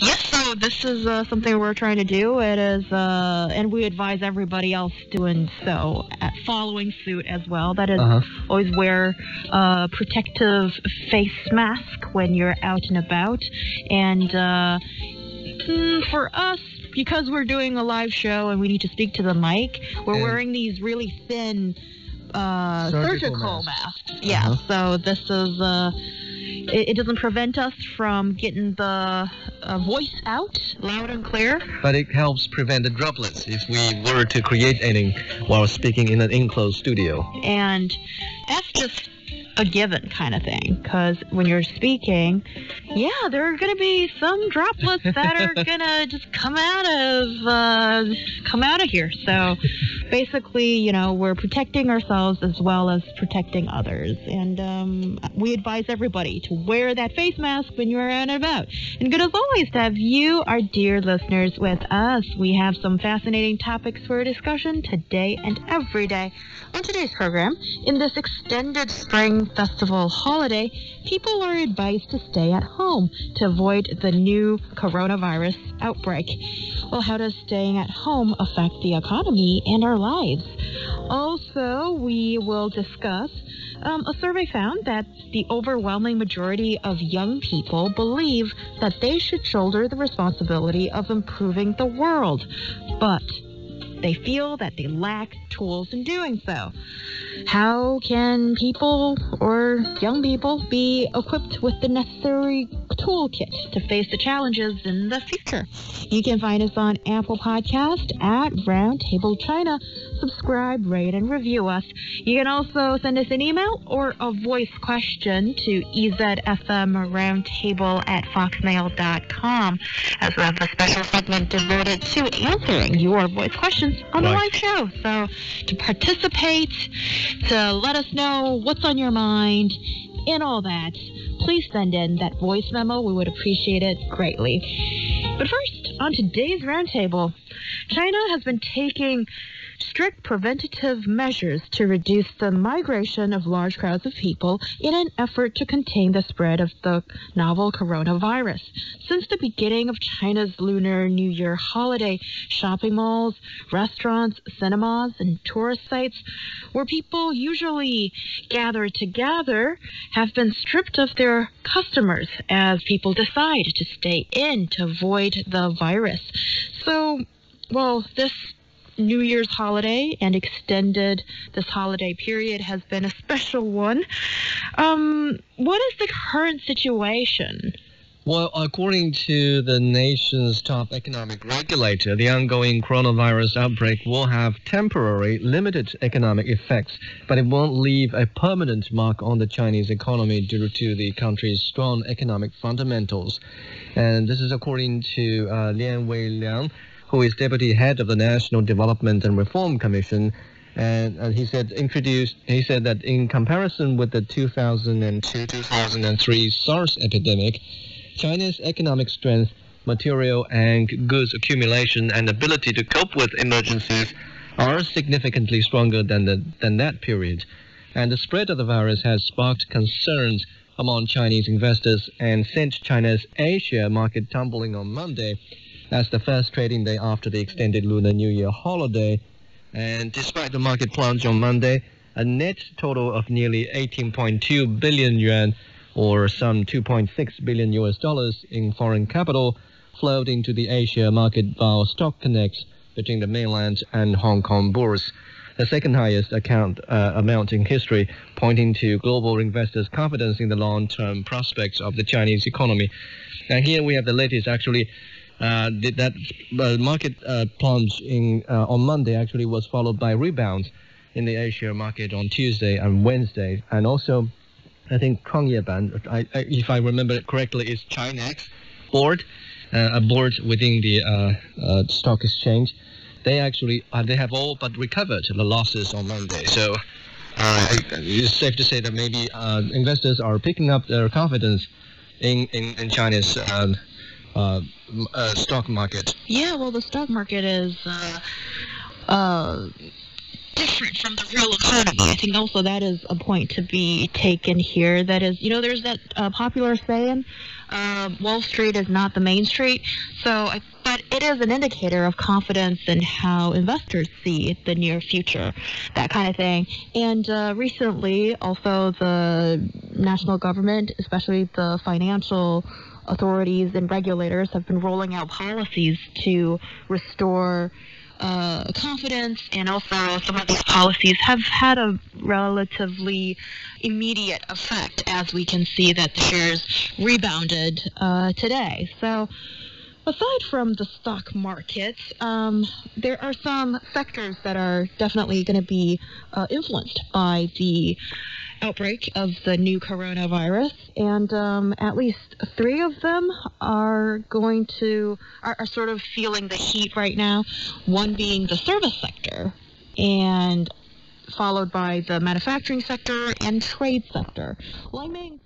Yes, so this is uh, something we're trying to do. It is, uh, and we advise everybody else doing so, uh, following suit as well. That is, Uh-huh. always wear a protective face mask when you're out and about. And uh, mm, for us, because we're doing a live show and we need to speak to the mic, we're And- wearing these really thin uh, Surgical surgical, masks. masks. Yeah, Uh-huh. so this is. It, it doesn't prevent us from getting the uh, voice out loud and clear. But it helps prevent the droplets if we were to create any while speaking in an enclosed studio. And that's just a given kind of thing. Because when you're speaking, yeah, there are going to be some droplets that are going to just come out of uh, come out of here. So basically, you know, we're protecting ourselves as well as protecting others. And um, we advise everybody to wear that face mask when you're out and about. And good as always to have you, our dear listeners, with us. We have some fascinating topics for discussion today and every day. On today's program, in this extended spring festival holiday, people are advised to stay at home to avoid the new coronavirus outbreak. Well, how does staying at home affect the economy and our lives? Also, we will discuss um, a survey found that the overwhelming majority of young people believe that they should shoulder the responsibility of improving the world, but they feel that they lack tools in doing so. How can people or young people be equipped with the necessary toolkit to face the challenges in the future? You can find us on Apple Podcast at Roundtable China. Subscribe, rate, and review us. You can also send us an email or a voice question to ezfmroundtable at foxmail.com as we have a special segment devoted to answering your voice questions on the live show. So to participate, to let us know what's on your mind, and all that, please send in that voice memo. We would appreciate it greatly. But first, on today's roundtable, China has been taking strict preventative measures to reduce the migration of large crowds of people in an effort to contain the spread of the novel coronavirus. Since the beginning of China's Lunar New Year holiday, shopping malls, restaurants, cinemas, and tourist sites where people usually gather together have been stripped of their customers as people decide to stay in to avoid the virus. So, well, this New Year's holiday and extended this holiday period has been a special one. Um, what is the current situation? Well, according to the nation's top economic regulator, the ongoing coronavirus outbreak will have temporary, limited economic effects, but it won't leave a permanent mark on the Chinese economy due to the country's strong economic fundamentals. And this is according to uh, Lian Weiliang, who is deputy head of the National Development and Reform Commission. And, and he said introduced. He said that in comparison with the 2002-2003 SARS epidemic, China's economic strength, material and goods accumulation, and ability to cope with emergencies are significantly stronger than the, than that period. And the spread of the virus has sparked concerns among Chinese investors and sent China's A-share market tumbling on Monday as the first trading day after the extended Lunar New Year holiday. And despite the market plunge on Monday, a net total of nearly 18.2 billion yuan, or some 2.6 billion US dollars in foreign capital, flowed into the A-share market via stock connects between the mainland and Hong Kong bourse, the second highest account uh, amount in history, pointing to global investors' confidence in the long-term prospects of the Chinese economy. And here we have the latest, actually. Uh, that uh, market uh, plunge in uh, on Monday actually was followed by rebounds in the A-share market on Tuesday and Wednesday, and also I think Kongyeban, I, I, if I remember it correctly, is ChiNext board, uh, a board within the uh, stock exchange. They actually they have all but recovered the losses on Monday. So it's safe to say that maybe investors are picking up their confidence in in, in China's um, uh, uh, stock market. Yeah, well, the stock market is uh, uh, different from the real economy. I think also that is a point to be taken here. That is, you know, there's that uh, popular saying, uh, Wall Street is not the main street. So, I, but it is an indicator of confidence in how investors see the near future, that kind of thing. And uh, recently, also the national government, especially the financial authorities and regulators, have been rolling out policies to restore uh, confidence, and also some of these policies have had a relatively immediate effect, as we can see that the shares rebounded uh, today. So. Aside from the stock market, um, there are some sectors that are definitely going to be uh, influenced by the outbreak of the new coronavirus, and um, at least three of them are going to are, are sort of feeling the heat right now. One being the service sector, and followed by the manufacturing sector and trade sector. Liming